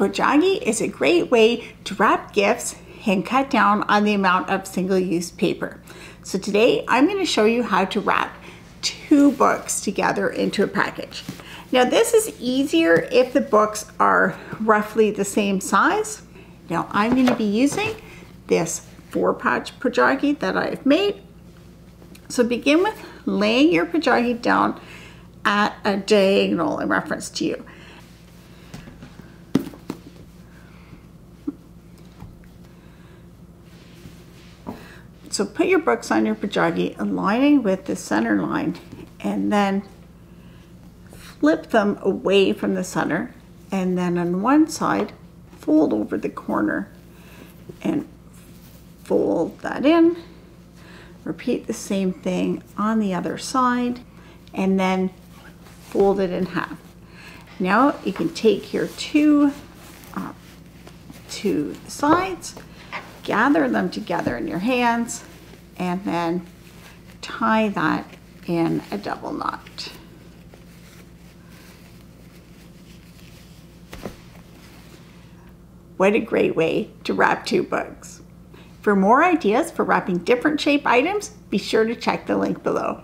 A is a great way to wrap gifts and cut down on the amount of single-use paper. So today I'm going to show you how to wrap two books together into a package. Now this is easier if the books are roughly the same size. Now I'm going to be using this four patch pojagi that I've made. So begin with laying your pojagi down at a diagonal in reference to you. So put your books on your pojagi aligning with the center line and then flip them away from the center and then on one side fold over the corner and fold that in. Repeat the same thing on the other side and then fold it in half. Now you can take your two, uh, two sides gather them together in your hands and then tie that in a double knot. What a great way to wrap two books. For more ideas for wrapping different shape items, be sure to check the link below.